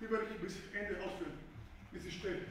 die werde ich bis Ende ausführen, bis ich stehe.